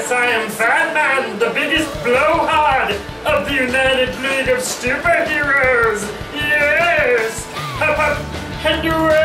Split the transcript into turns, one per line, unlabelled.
Yes, I am Batman, the biggest blowhard of the United League of Superheroes. Yes! How about Henry?